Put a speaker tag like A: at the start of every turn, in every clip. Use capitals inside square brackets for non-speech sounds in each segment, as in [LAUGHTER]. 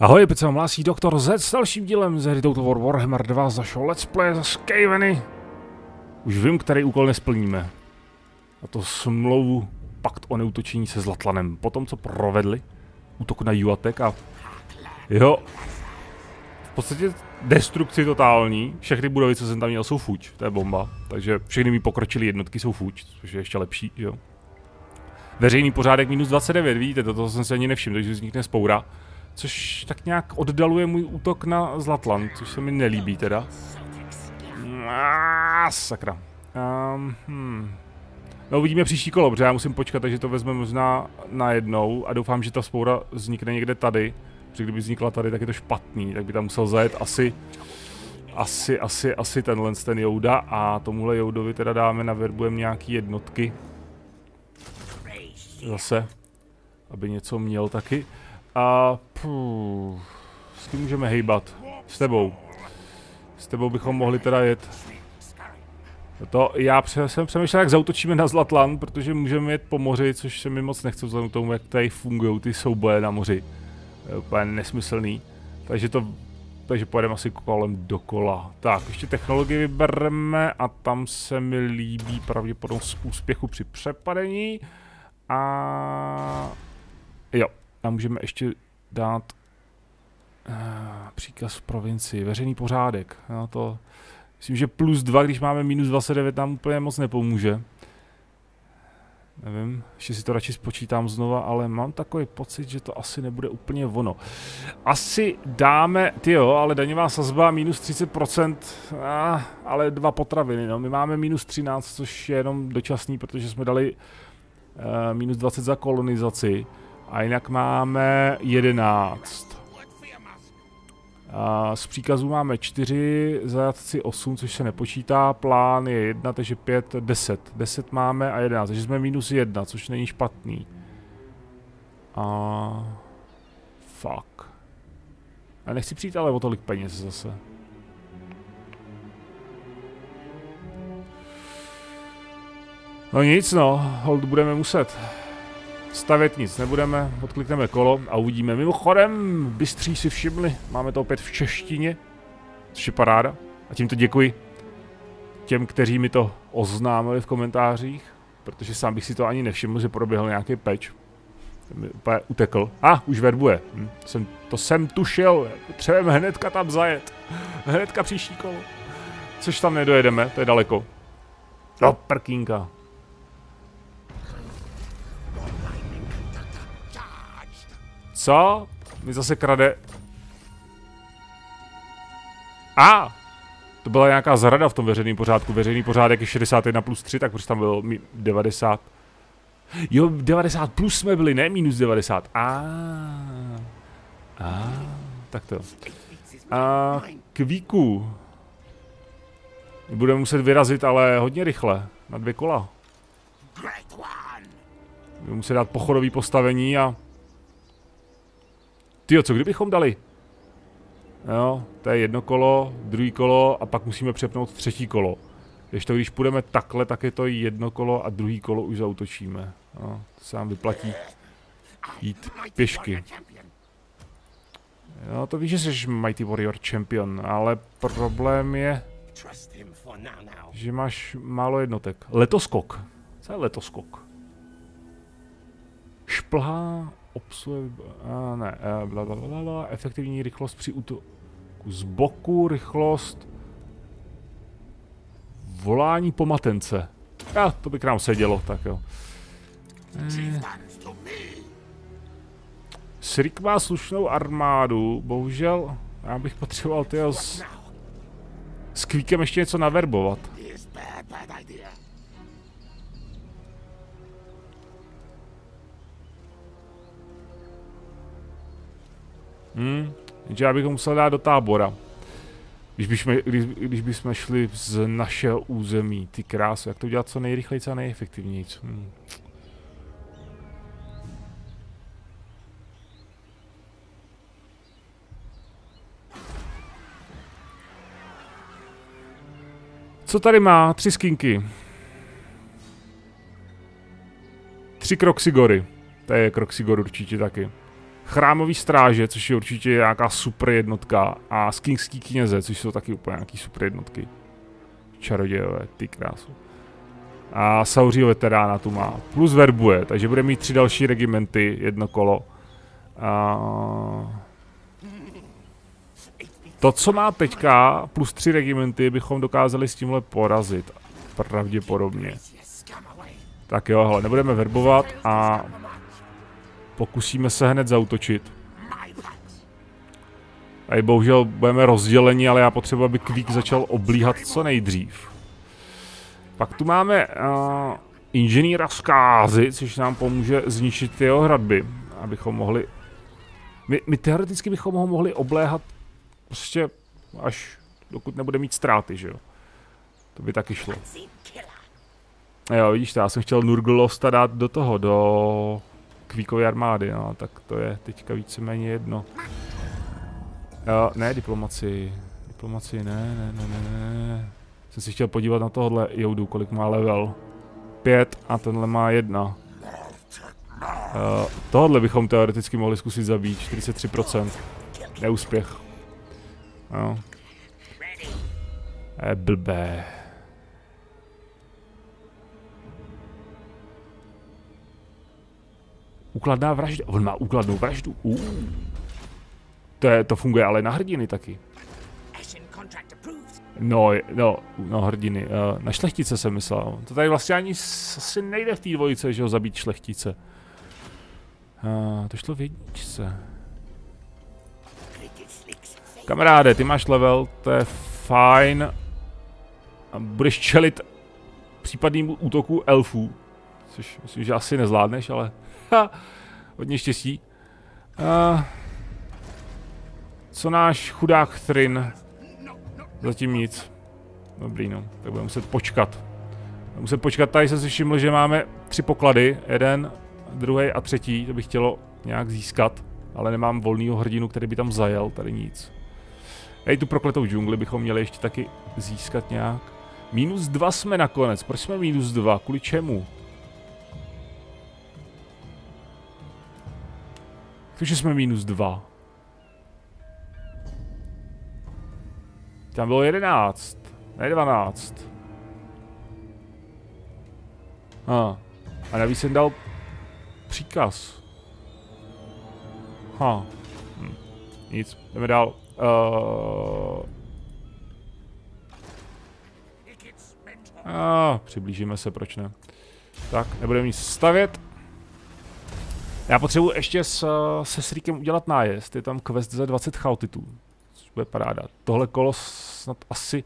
A: Ahoj, teď se vám hlásí Doktor Z s dalším dílem z hry Total War Warhammer 2 z našeho Let's Play za Skaveny. Už vím, který úkol nesplníme. A to smlouvu pakt o neutočení se Zlatlanem. Po tom, co provedli útok na Juatek a jo, v podstatě destrukci totální. Všechny budovy, co jsem tam měl, jsou fuč. To je bomba. Takže všechny mi pokročily jednotky jsou fuč, což je ještě lepší, jo. Veřejný pořádek minus 29, vidíte, toto jsem se ani nevšiml, takže vznikne spoura. Což tak nějak oddaluje můj útok na Zlatland, což se mi nelíbí teda. Ah, sakra. Um, hmm. No uvidíme příští kolo, protože já musím počkat, takže to vezmeme možná najednou a doufám, že ta spoura vznikne někde tady. Protože kdyby vznikla tady, tak je to špatný, tak by tam musel zajet asi asi, asi, asi tenhle ten Jouda a tomuhle Joudovi teda dáme, naverbujeme nějaký jednotky. Zase, aby něco měl taky. A pů, s tím můžeme hejbat. S tebou. S tebou bychom mohli teda jet. To já jsem přemýšlel, jak zautočíme na Zlatlan, protože můžeme jet po moři, což se mi moc nechce vzhledem k tomu, jak tady fungují ty souboje na moři. Úplně nesmyslný. Takže to takže pojedeme asi kolem dokola. Tak, ještě technologii vybereme a tam se mi líbí pravděpodobnost úspěchu při přepadení. A jo, a můžeme ještě dát uh, příkaz v provincii, veřejný pořádek. No to, myslím, že plus 2, když máme minus 29, nám úplně moc nepomůže. Nevím, ještě si to radši spočítám znova, ale mám takový pocit, že to asi nebude úplně ono. Asi dáme, jo, ale daňová sazba minus 30%, ah, ale dva potraviny, no. My máme minus 13, což je jenom dočasný, protože jsme dali uh, minus 20 za kolonizaci. A jinak máme 11. A z příkazů máme 4, zajatci 8, což se nepočítá, plán je 1, takže 5, 10. 10 máme a 11, takže jsme minus 1, což není špatný. A... Fuck. A nechci přijít ale o tolik peněz zase. No nic no, hold budeme muset. Stavět nic nebudeme, odklikneme kolo a uvidíme. Mimochodem, bystří si všimli, máme to opět v češtině, což je paráda. A tímto děkuji těm, kteří mi to oznámili v komentářích, protože sám bych si to ani nevšiml, že proběhl nějaký peč. mi úplně utekl. A, ah, už verbuje. Hm, jsem, to jsem tušil, potřebujeme hnedka tam zajet. Hnedka příští kolo. Což tam nedojedeme, to je daleko. Do prkínka. Co? Mi zase krade... A! Ah, to byla nějaká zrada v tom veřejném pořádku. Veřejný pořádek je 61 plus 3, tak proč tam bylo 90? Jo, 90 plus jsme byli, ne minus 90. A. Ah. A. Ah, tak to. A kvíku. Budeme muset vyrazit, ale hodně rychle. Na dvě kola. Budeme muset dát pochodový postavení a Tyjo, co kdybychom dali? Jo, to je jedno kolo, druhý kolo a pak musíme přepnout třetí kolo. Když to, když půjdeme takhle, tak je to jedno kolo a druhý kolo už zautočíme. Jo, to se nám vyplatí jít pěšky. Jo, to víš, že jsi Mighty Warrior Champion, ale problém je, že máš málo jednotek. Letoskok. Co je letoskok? Šplhá obsluhe, a ne, bla, bla, bla, bla, efektivní rychlost při útoku z boku, rychlost, volání po matence. A to by k nám sedělo, tak jo. Eh. Srik má slušnou armádu, bohužel já bych potřeboval tyho s, s kvíkem ještě něco naverbovat. Hmm, že já bych ho musel dát do tábora. Když bychom, když, když bychom šli z našeho území, ty krásy, jak to udělat co nejrychleji a nejefektivněji. Hmm. Co tady má? Tři skinky. Tři Kroxigory. To je Kroxigor určitě taky. Chrámový stráže, což je určitě nějaká super jednotka, a skingský kněze, což jsou taky úplně nějaký super jednotky. Čarodějové, ty krásu. A Sauřího veterána tu má. Plus verbuje, takže bude mít tři další regimenty, jedno kolo. A... To, co má teďka, plus tři regimenty, bychom dokázali s tímhle porazit. Pravděpodobně. Tak jo, hele, nebudeme verbovat a pokusíme se hned zautočit. A bohužel budeme rozděleni, ale já potřebuji, aby Kvík začal oblíhat co nejdřív. Pak tu máme uh, inženýra zkázy, což nám pomůže zničit jeho hradby, abychom mohli... My, my teoreticky bychom ho mohli obléhat prostě až dokud nebude mít ztráty, že jo. To by taky šlo. Jo, vidíš to, já jsem chtěl Nurglosta dát do toho, do Kvíkové armády, no, tak to je teďka víceméně jedno. Jo, ne, diplomaci, diplomaci, ne, ne, ne, ne. Jsem si chtěl podívat na tohle Joudu, kolik má level. Pět a tenhle má jedna. Uh, tohle bychom teoreticky mohli zkusit zabít, 43%. Neúspěch. No. Je blbé. Úkladná vražda. On má úkladnou vraždu. Uh. To, je, to funguje ale na hrdiny taky. No, no, no hrdiny. Uh, na šlechtice jsem myslel. To tady vlastně ani asi nejde v té dvojice, že ho zabít šlechtice. Uh, to šlo v jedničce. Kamaráde, ty máš level, to je fajn. Budeš čelit případným útoku elfů. Což myslím, že asi nezvládneš, ale [LAUGHS] ha, hodně štěstí. Uh, co náš chudák Thrin? Zatím nic. Dobrý no, tak budeme muset počkat. Budeme muset počkat, tady jsem si všiml, že máme tři poklady. Jeden, druhý a třetí, to bych chtělo nějak získat. Ale nemám volného hrdinu, který by tam zajel, tady nic. Hej, tu prokletou džungli bychom měli ještě taky získat nějak. Minus dva jsme nakonec. Proč jsme minus dva? Kvůli čemu? Takže jsme minus dva. Tam bylo jedenáct. Ne dvanáct. A. A navíc jsem dal příkaz. Ha. Hm. Nic, jdeme dál. Uh... A, přiblížíme se, proč ne. Tak, nebudeme nic stavět. Já potřebuji ještě s, se Sríkem udělat nájezd. Je tam quest za 20 chaotitů. Což bude paráda. Tohle kolo snad asi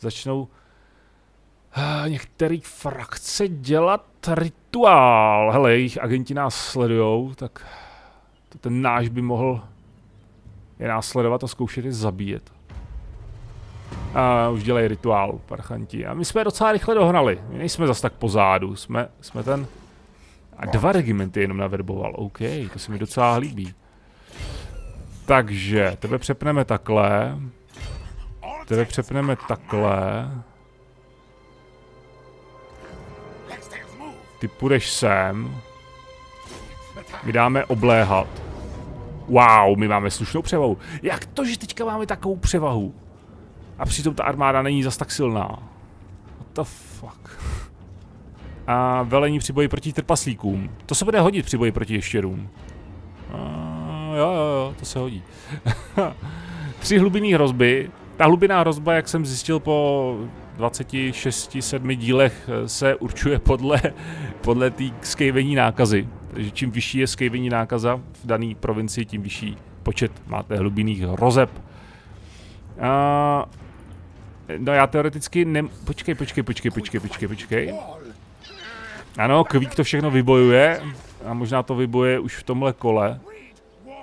A: začnou uh, některé frakce dělat rituál. Hele, jejich agenti nás sledujou, tak to ten náš by mohl je následovat a zkoušet je zabíjet. A už dělají rituál, parchanti. A my jsme je docela rychle dohnali. My nejsme zas tak pozadu. Jsme, jsme ten... A dva regimenty jenom naverboval. OK, to se mi docela líbí. Takže, tebe přepneme takhle. Tebe přepneme takhle. Ty půjdeš sem. My dáme obléhat. Wow, my máme slušnou převahu. Jak to, že teďka máme takovou převahu? A přitom ta armáda není zas tak silná. What the fuck? A velení při boji proti trpaslíkům. To se bude hodit při boji proti ještěrům. A, jo, jo, jo, to se hodí. [LAUGHS] Tři hlubinné hrozby. Ta hlubiná hrozba, jak jsem zjistil po 26-7 dílech, se určuje podle, [LAUGHS] podle té skejvení nákazy. Takže čím vyšší je skejvení nákaza v dané provincii, tím vyšší počet máte hlubinných hrozeb. A, no já teoreticky ne... Počkej, počkej, počkej, počkej, počkej, počkej. Ano, Kvík to všechno vybojuje. A možná to vybojuje už v tomhle kole.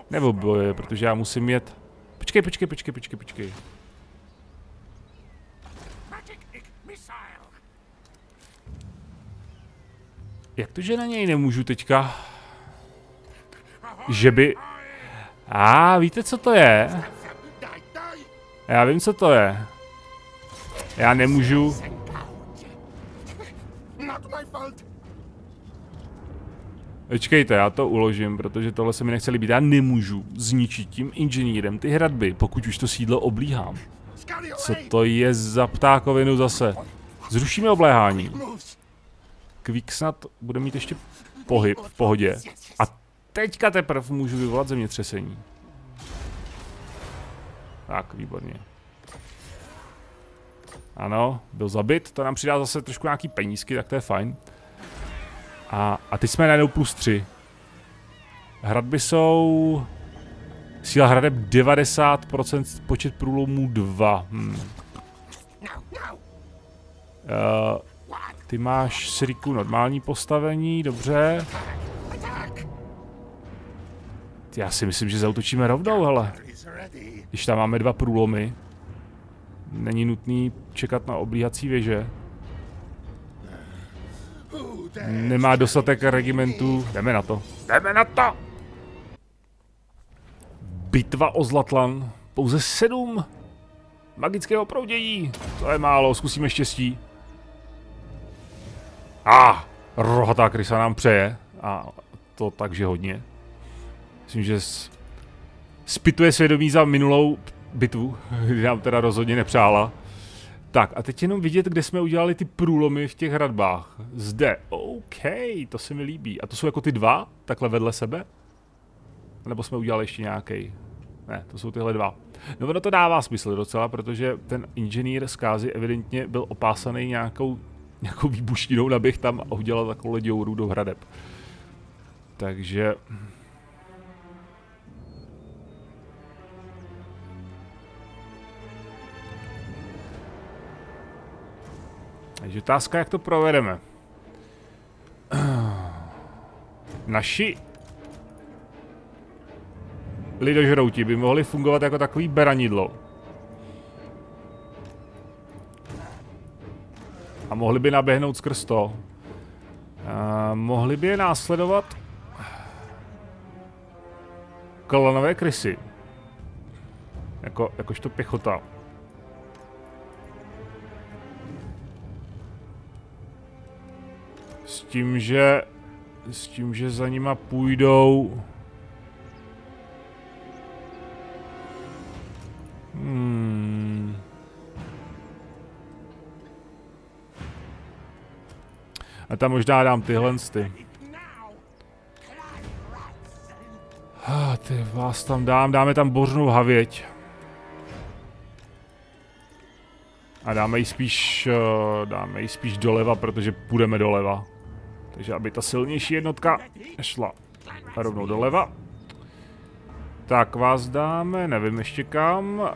A: Nebo boje, protože já musím jet... Počkej, počkej, počkej, počkej, počkej. Jak to, že na něj nemůžu teďka? Že by... A, ah, víte, co to je? Já vím, co to je. Já nemůžu... Počkejte, já to uložím, protože tohle se mi nechce líbit. Já nemůžu zničit tím inženýrem ty hradby, pokud už to sídlo oblíhám. Co to je za ptákovinu zase? Zrušíme obléhání. Kvík snad bude mít ještě pohyb v pohodě. A teďka teprve můžu vyvolat zemětřesení. Tak, výborně. Ano, byl zabit, to nám přidá zase trošku nějaký penízky, tak to je fajn. A, a teď jsme najednou plus 3. Hradby jsou... Síla hradeb 90%, počet průlomů 2. Hmm. Uh, ty máš Sriku normální postavení, dobře. Já si myslím, že zautočíme rovnou, hele. Když tam máme dva průlomy. Není nutný čekat na oblíhací věže. Nemá dostatek regimentů. Jdeme na to. Jdeme na to! Bitva o Zlatlan. Pouze sedm magického proudění. To je málo, zkusíme štěstí. A, ah, rohatá krysa nám přeje. A to takže hodně. Myslím, že spituje svědomí za minulou bitvu, [LAUGHS] kdy nám teda rozhodně nepřála. Tak a teď jenom vidět, kde jsme udělali ty průlomy v těch hradbách. Zde, OK, to se mi líbí. A to jsou jako ty dva, takhle vedle sebe? Nebo jsme udělali ještě nějaký? Ne, to jsou tyhle dva. No ono to dává smysl docela, protože ten inženýr z Kázy evidentně byl opásaný nějakou, nějakou výbuštinou, naběh tam a udělal takovou děuru do hradeb. Takže Takže otázka, jak to provedeme. Naši lidožrouti by mohli fungovat jako takový beranidlo. A mohli by naběhnout skrz to. A mohli by je následovat klanové krysy. Jako, jakožto pěchota. Tím, že... S tím, že za nima půjdou... Hmm. A tam možná dám tyhle ty. Ah, ty vás tam dám, dáme tam bořnou havěť. A dáme ji spíš, uh, dáme ji spíš doleva, protože půjdeme doleva. Takže aby ta silnější jednotka šla rovnou doleva. Tak vás dáme, nevím ještě kam. Uh,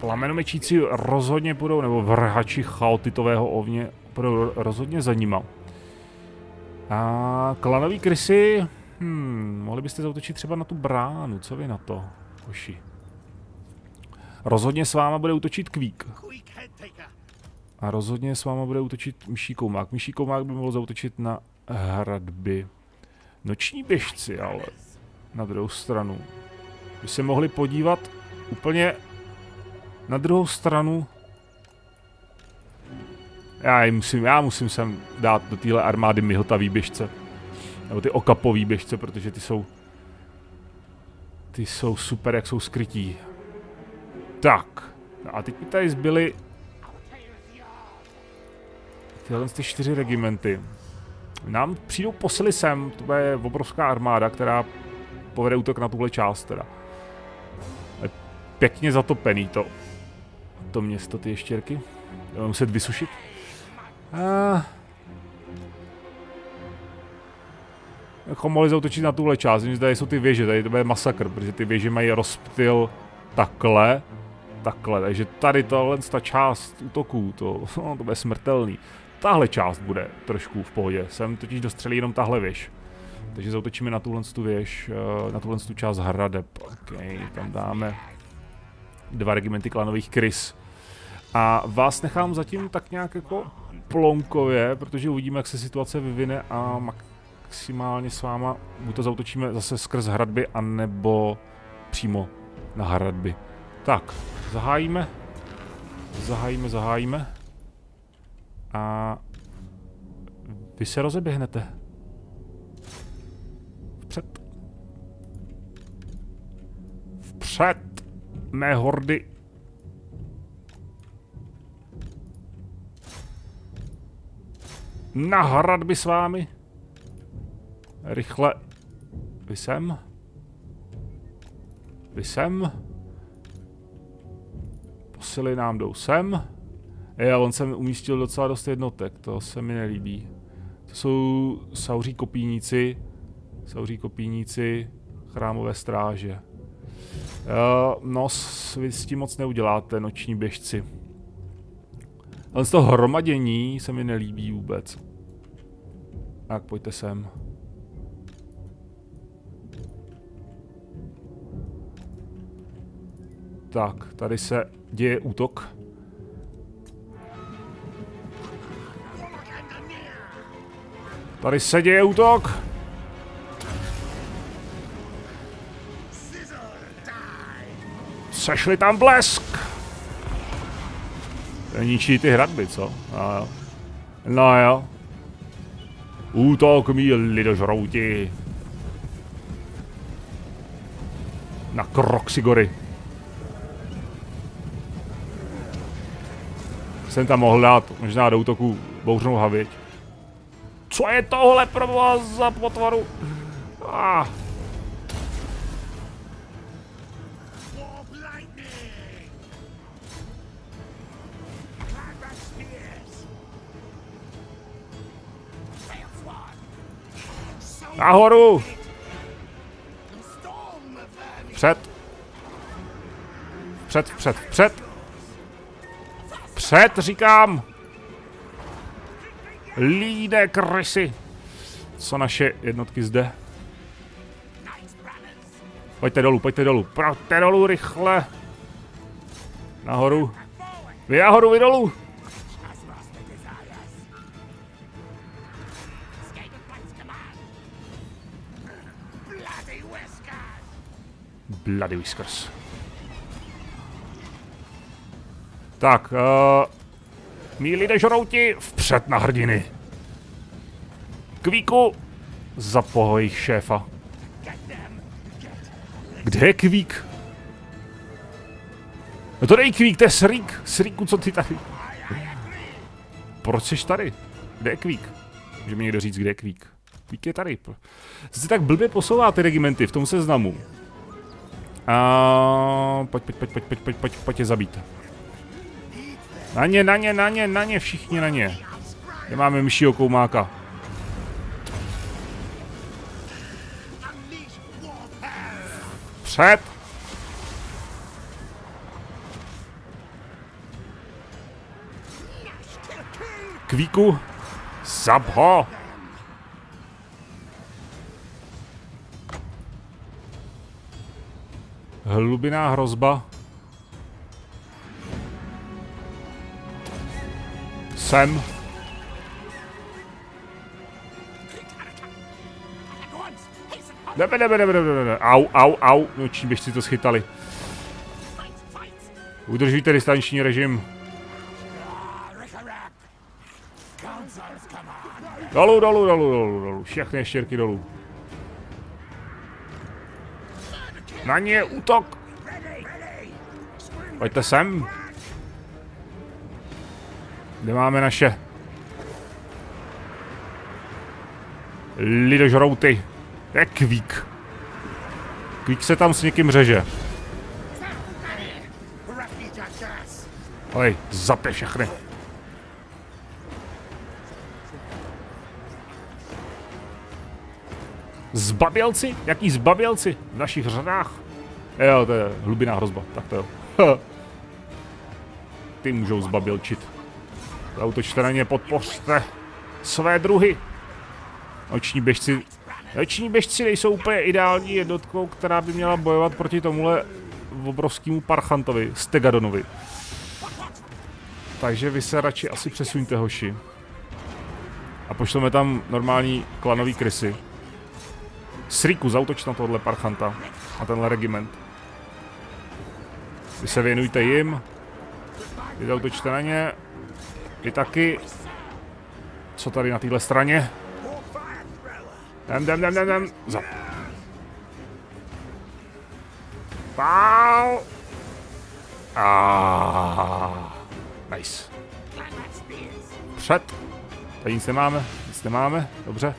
A: plamenomečíci rozhodně budou, nebo vrhači chaotitového ovně budou rozhodně za nima. A klanový krysy, hmm, mohli byste zautočit třeba na tu bránu, co vy na to, hoši? Rozhodně s váma bude útočit Kvík. A rozhodně s váma bude útočit myší koumák. Myší koumák by mohl zautočit na hradby. Noční běžci ale na druhou stranu by se mohli podívat úplně na druhou stranu. Já musím, já musím sem dát do téhle armády Mihota výběžce. Nebo ty okapový běžce, protože ty jsou ty jsou super, jak jsou skrytí. Tak. No a teď mi tady zbyly tyhle ty čtyři regimenty. Nám přijdou posily sem, to bude obrovská armáda, která povede útok na tuhle část teda. Je pěkně zatopený to, to město, ty ještěrky. Budeme muset vysušit. A... Jako mohli zautočit na tuhle část, zde jsou ty věže, tady to bude masakr, protože ty věže mají rozptyl takhle, takhle, takže tady tohle ta část útoků, to, no, [LAUGHS] to bude smrtelný tahle část bude trošku v pohodě. Sem totiž dostřelí jenom tahle věž. Takže zautočíme na tuhle tu věž, eh, na tuhle tu část hradeb. OK, tam dáme dva regimenty klanových krys. A vás nechám zatím tak nějak jako plonkově, protože uvidíme, jak se situace vyvine a maximálně s váma buď to zautočíme zase skrz hradby, anebo přímo na hradby. Tak, zahájíme. Zahájíme, zahájíme. A Vy se rozeběhnete. Vpřed. Vpřed, mé hordy. Na hradby s vámi. Rychle. Vy sem. Vy sem. Posily nám jdou sem. Je, on se umístil docela dost jednotek, to se mi nelíbí. To jsou sauří kopíníci, sauří kopíníci chrámové stráže. Uh, no, vy s tím moc neuděláte, noční běžci. Ale z toho hromadění se mi nelíbí vůbec. Tak, pojďte sem. Tak, tady se děje útok. Tady se děje útok. Sešli tam blesk. Ničí ty hradby, co? No jo. No jo. Útok mý lidožrouti. Na Kroxigory. Jsem tam mohl dát možná do útoku bouřnou havěť. Co je tohle pro vás za potvoru? Ah. Nahoru! Před. Před, před, před. Před, říkám! Líde krysy! Co naše jednotky zde? Pojďte dolů, pojďte dolů, pojďte dolů rychle! Nahoru. Vy nahoru, vy dolů! Bloody Whiskers. Tak, uh, mý lidé žrouti vpřed na hrdiny. Kvíku, za jejich šéfa. Kde je Kvík? No to není Kvík, to je Srík. Sríku, co ty tady? Proč jsi tady? Kde je Kvík? Může mi někdo říct, kde je Kvík? Kvík je tady. Jsi tak blbě posouvá ty regimenty v tom seznamu. A pojď, pojď, pojď, pojď, pojď, pojď, pojď, pojď je zabít. Na ně, na ně, na ně, na ně, všichni na ně. Kde máme myšího koumáka? Před! Kvíku! Zab ho! Hlubiná hrozba. Sem. Nebe, nebe, nebe, nebe, nebe. Au, au, au. Noční běžci to schytali. Udržujte distanční režim. Dolů, dolů, dolů, dolů, dolů. Všechny štěrky dolů. Na ně útok! Pojďte sem. Kde máme naše? Lidožrouty. Je kvík. Kvík se tam s někým řeže. Hej, zapě všechny. Zbabělci? Jaký zbabělci? V našich řadách? Jo, to je hlubiná hrozba, tak to jo. [LAUGHS] Ty můžou zbabělčit. Zautočte na ně, podpořte své druhy. Noční běžci, noční běžci nejsou úplně ideální jednotkou, která by měla bojovat proti tomuhle obrovskému parchantovi, Stegadonovi. Takže vy se radši asi přesuňte, hoši. A pošleme tam normální klanový krysy. Sriku, zautoč na tohle parchanta. Na tenhle regiment. Vy se věnujte jim. Vy zautočte na ně. Vy taky. Co tady na téhle straně? Jdem, jdem, jdem, jdem, jdem. Za. Pau! Ah, nice. Před. Tady nic nemáme, nic nemáme, dobře.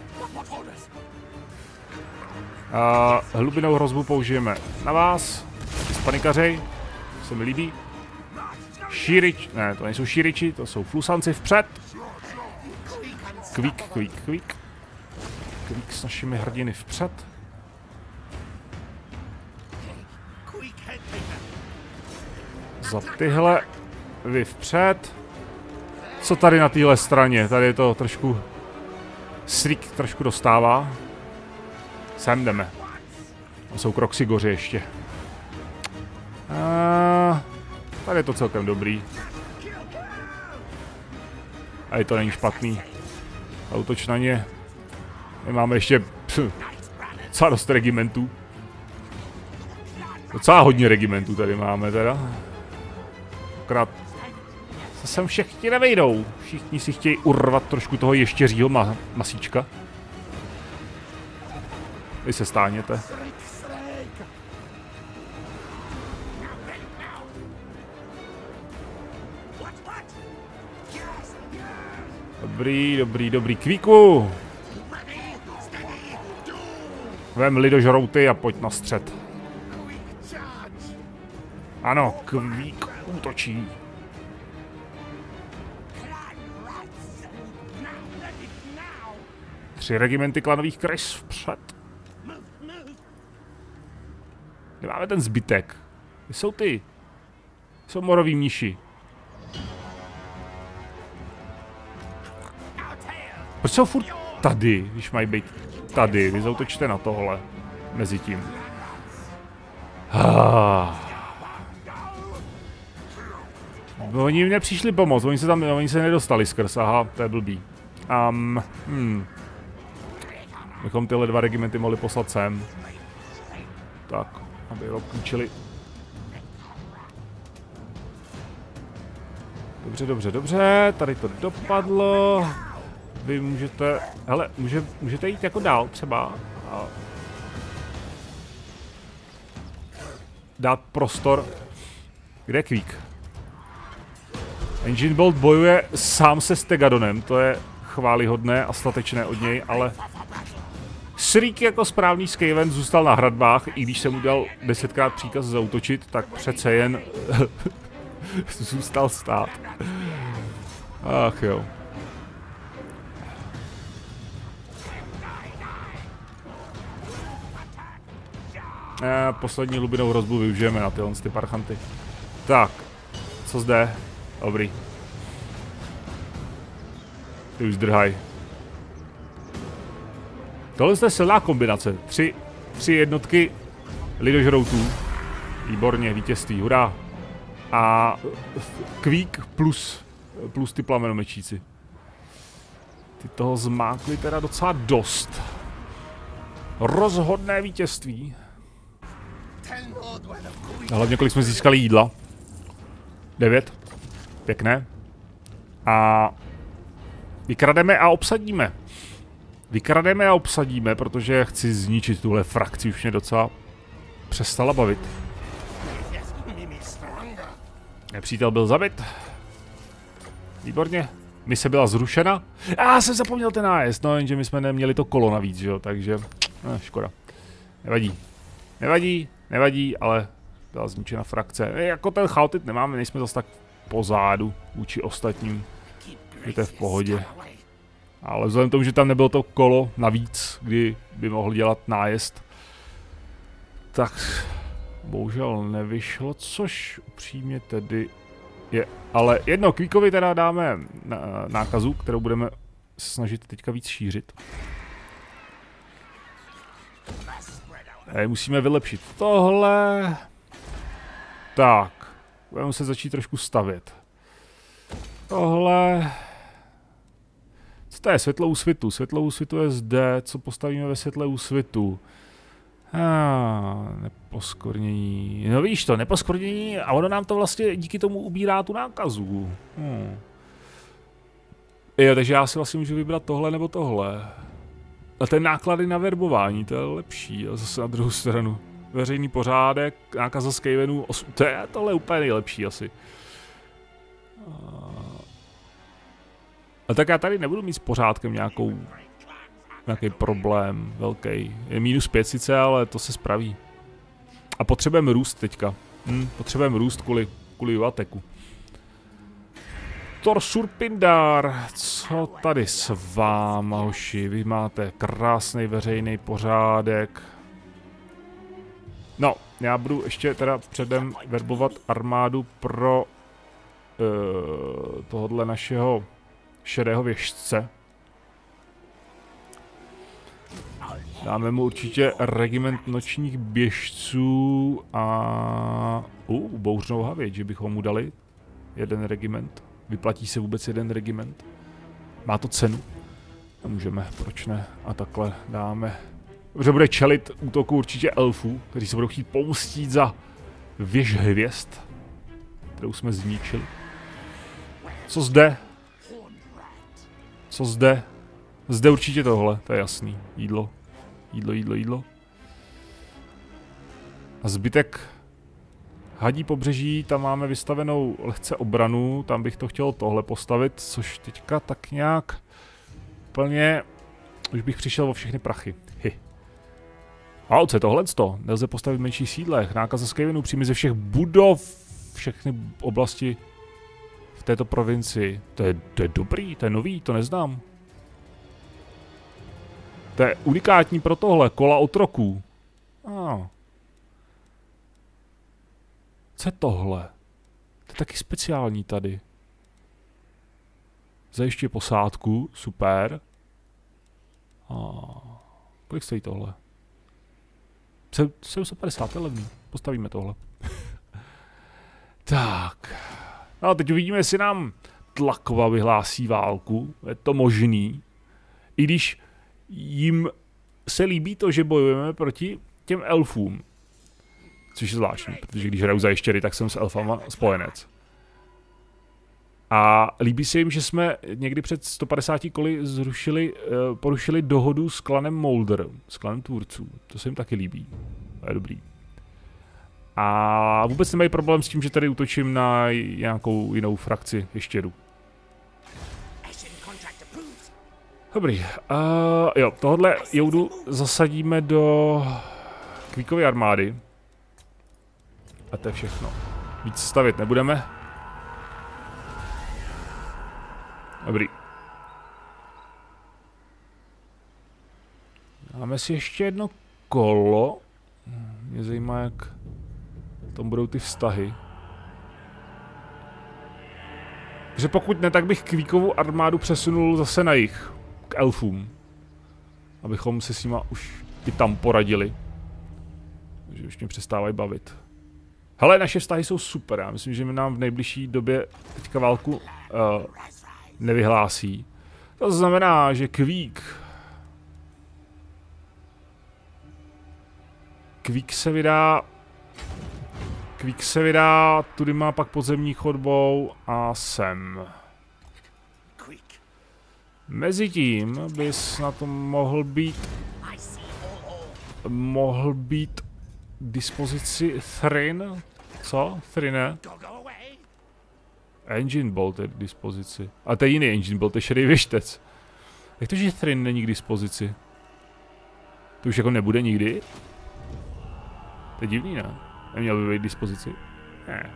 A: A hlubinou hrozbu použijeme na vás. Spanikařej, se mi líbí. Šírič, ne, to nejsou šíriči, to jsou flusanci vpřed. Kvík, kvík, kvík. Kvík s našimi hrdiny vpřed. Za tyhle vy vpřed. Co tady na téhle straně? Tady je to trošku... Srik trošku dostává. Sem jdeme. To jsou kroxy goře ještě. A tady je to celkem dobrý. A je to není špatný. Autoč na ně. My máme ještě [LAUGHS] docela dost regimentů. Docela hodně regimentů tady máme teda. Akorát se sem všichni nevejdou. Všichni si chtějí urvat trošku toho ještěřího ma masíčka. Vy se stáněte. Dobrý, dobrý, dobrý. Kvíku! Vem lidožrouty a pojď na střed. Ano, kvík útočí. Tři regimenty klanových krys vpřed. Kde máme ten zbytek? Kde jsou ty? Jsou moroví mniši. Proč jsou furt tady, když mají být tady? Vy zautočte na tohle. Mezi tím. Ah. Oni jim nepřišli pomoct, oni se tam, oni se nedostali skrz, aha, to je blbý. Um, hmm. Bychom tyhle dva regimenty mohli poslat sem. Tak, aby obklíčili. Dobře, dobře, dobře, tady to dopadlo. Vy můžete, hele, může, můžete jít jako dál třeba. A dát prostor. Kde je Kvík? Engine Bolt bojuje sám se Stegadonem, to je chválihodné a statečné od něj, ale Srík jako správný Skaven zůstal na hradbách, i když jsem mu dal desetkrát příkaz zautočit, tak přece jen [LAUGHS] zůstal stát. Ach jo. Eh, poslední hlubinou hrozbu využijeme na tyhle ty parchanty. Tak, co zde? Dobrý. Ty už drhaj. Tohle je silná kombinace. Tři, tři jednotky lidožroutů. Výborně, vítězství, hurá. A kvík plus, plus ty plamenomečíci. Ty toho zmákli teda docela dost. Rozhodné vítězství. A hlavně kolik jsme získali jídla. Devět. Pěkné. A vykrademe a obsadíme. Vykrademe a obsadíme, protože chci zničit tuhle frakci, už mě docela přestala bavit. Nepřítel byl zabit. Výborně. Mise byla zrušena. Já jsem zapomněl ten nájezd, no jenže my jsme neměli to kolo navíc, že jo, takže... Eh, škoda. Nevadí. Nevadí, nevadí, ale byla zničena frakce. E, jako ten chaotit nemáme, nejsme zase tak pozádu vůči ostatním. Je to v pohodě. Ale vzhledem tomu, že tam nebylo to kolo navíc, kdy by mohl dělat nájezd, tak bohužel nevyšlo, což upřímně tedy je. Ale jedno, Kvíkovi teda dáme nákazu, kterou budeme snažit teďka víc šířit. E, musíme vylepšit tohle. Tak, budeme se začít trošku stavět. Tohle... Co to je? Světlo úsvitu. Světlo úsvitu je zde. Co postavíme ve světle úsvitu? Ah, neposkornění. No víš to, neposkornění a ono nám to vlastně díky tomu ubírá tu nákazu. Hmm. Jo, takže já si vlastně můžu vybrat tohle nebo tohle. A ten náklady na verbování, to je lepší, a zase na druhou stranu. Veřejný pořádek, nákaza Skavenu, to je tohle úplně nejlepší asi. A tak já tady nebudu mít s pořádkem nějakou, nějaký problém velký. Je minus 5 sice, ale to se spraví. A potřebujeme růst teďka. Hm, potřebujeme růst kvůli, kvůli Uateku. Thor Surpindar, co tady s váma, hoši? Vy máte krásný veřejný pořádek. No, já budu ještě teda předem verbovat armádu pro uh, tohodle našeho šedého věžce. Dáme mu určitě regiment nočních běžců a... Uh, bouřnou havěť, že bychom mu dali jeden regiment. Vyplatí se vůbec jeden regiment? Má to cenu? Můžeme, proč ne? A takhle dáme. Dobře, bude čelit útoku určitě elfů, kteří se budou chtít pomstít za věž hvězd, kterou jsme zničili. Co zde? Co zde? Zde určitě tohle, to je jasný. Jídlo. Jídlo, jídlo, jídlo. A zbytek Hadí pobřeží, tam máme vystavenou lehce obranu, tam bych to chtěl tohle postavit, což teďka tak nějak úplně... Už bych přišel o všechny prachy. Hy. A co je tohle? Nelze postavit menší sídlech. Nákaza Skavenu příjmy ze všech budov, všechny oblasti v této provincii. To je, to je dobrý, to je nový, to neznám. To je unikátní pro tohle, kola otroků. Ah. Co je tohle? To je taky speciální tady. Zajiště posádku, super. A kolik stojí tohle? 750, je levný. Postavíme tohle. [LAUGHS] tak. No a teď uvidíme, jestli nám Tlakova vyhlásí válku. Je to možný. I když jim se líbí to, že bojujeme proti těm elfům. Což je zvláštní, protože když hraju za ještěry, tak jsem s elfama spojenec. A líbí se jim, že jsme někdy před 150 koly zrušili, uh, porušili dohodu s klanem Molder, s klanem tvůrců. To se jim taky líbí. To je dobrý. A vůbec nemají problém s tím, že tady útočím na nějakou jinou frakci ještěru. Dobrý. Uh, jo, tohle joudu zasadíme do kvíkové armády. A to je všechno. Víc stavit nebudeme. Dobrý. Máme si ještě jedno kolo. Mě zajímá, jak tam budou ty vztahy. Že pokud ne, tak bych kvíkovou armádu přesunul zase na jich. K elfům. Abychom se s nima už i tam poradili. Takže už mě přestávají bavit. Hele, naše vztahy jsou super, já myslím, že mi nám v nejbližší době teďka válku uh, nevyhlásí. To znamená, že Kvík... Kvík se vydá... Kvík se vydá, tudy má pak podzemní chodbou a sem. Mezitím bys na tom mohl být... Mohl být dispozici Thrin. Co? Thrine? Engine Bolt je k dispozici. A to je jiný Engine Bolt, to je šedý věštec. Jak to, že Thrin není k dispozici? To už jako nebude nikdy? To je divný, ne? Neměl by být k dispozici. Ne.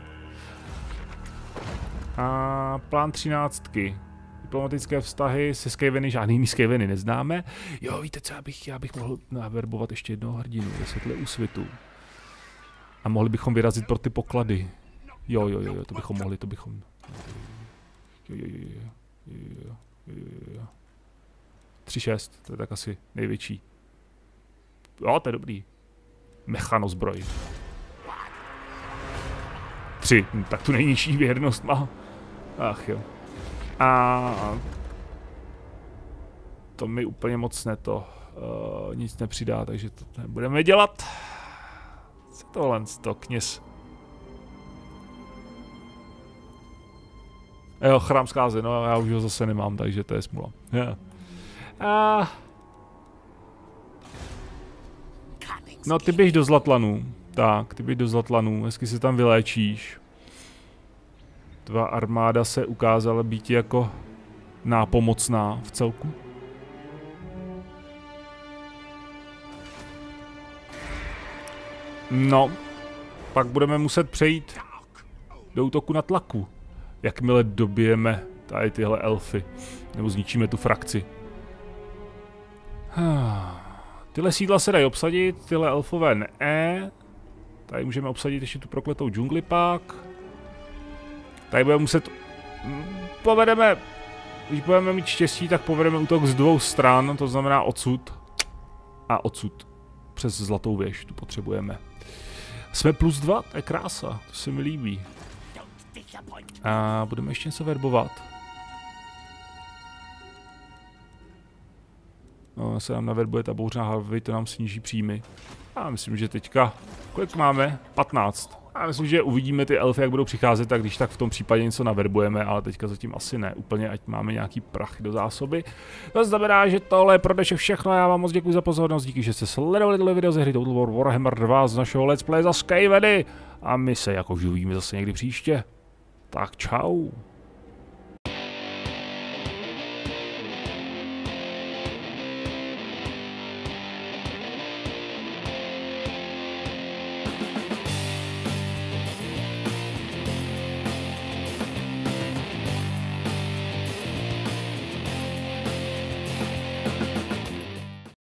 A: A plán třináctky. Diplomatické vztahy se Skaveny, žádný jiný Skaveny neznáme. Jo, víte co, já bych, já bych mohl naverbovat ještě jednoho hrdinu ve světle úsvitu. A mohli bychom vyrazit pro ty poklady. Jo, jo, jo, jo to bychom mohli, to bychom. Jo, jo, jo, jo, jo, jo, jo. 3-6, to je tak asi největší. Jo, to je dobrý. Mechanozbroj. 3, hm, tak tu nejnižší věrnost má. Ach jo. A to mi úplně moc ne to uh, nic nepřidá, takže to nebudeme dělat. Co tohle to kněz? Jo, chrám zkázy, no já už ho zase nemám, takže to je smula. Yeah. A... No ty běž do Zlatlanů. Tak, ty běž do Zlatlanů, hezky se tam vyléčíš. Tvá armáda se ukázala být jako nápomocná v celku. No, pak budeme muset přejít do útoku na tlaku. Jakmile dobijeme tady tyhle elfy. Nebo zničíme tu frakci. Tyhle sídla se dají obsadit, tyhle elfové ne. Tady můžeme obsadit ještě tu prokletou džungli pak. Tady budeme muset... Povedeme... Když budeme mít štěstí, tak povedeme útok z dvou stran, to znamená odsud a odsud. Přes zlatou věž, tu potřebujeme. Jsme plus dva, to je krása, to se mi líbí. A budeme ještě něco verbovat. No, se nám naverbuje ta bouřná harvy, to nám sníží příjmy. A myslím, že teďka, kolik máme? 15. A myslím, že uvidíme ty elfy, jak budou přicházet, tak když tak v tom případě něco naverbujeme, ale teďka zatím asi ne. Úplně, ať máme nějaký prach do zásoby. To znamená, že tohle je pro dnešek všechno. Já vám moc děkuji za pozornost, díky, že jste sledovali tohle video ze hry Total War Warhammer 2 z našeho Let's Play za Skywedy. A my se jako živíme zase někdy příště. Tak čau.